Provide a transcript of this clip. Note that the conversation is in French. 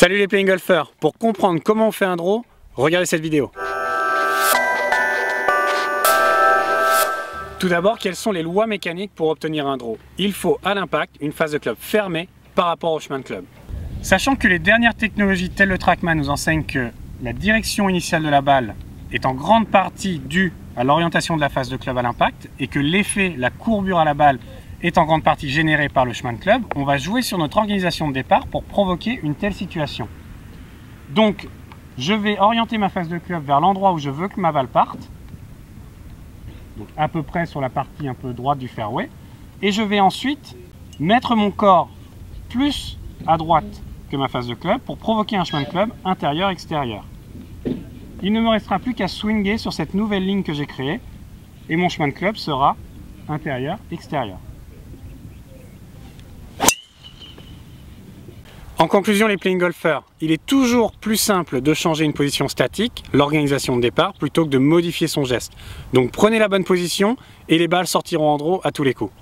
Salut les playing golfers, pour comprendre comment on fait un draw, regardez cette vidéo. Tout d'abord, quelles sont les lois mécaniques pour obtenir un draw? Il faut à l'impact une phase de club fermée par rapport au chemin de club. Sachant que les dernières technologies telles le Trackman nous enseignent que la direction initiale de la balle est en grande partie due à l'orientation de la phase de club à l'impact et que l'effet, la courbure à la balle est en grande partie générée par le chemin de club, on va jouer sur notre organisation de départ pour provoquer une telle situation. Donc, je vais orienter ma phase de club vers l'endroit où je veux que ma balle parte, donc à peu près sur la partie un peu droite du fairway, et je vais ensuite mettre mon corps plus à droite que ma phase de club pour provoquer un chemin de club intérieur-extérieur. Il ne me restera plus qu'à swinger sur cette nouvelle ligne que j'ai créée et mon chemin de club sera intérieur-extérieur. En conclusion les playing golfers, il est toujours plus simple de changer une position statique, l'organisation de départ, plutôt que de modifier son geste. Donc prenez la bonne position et les balles sortiront en draw à tous les coups.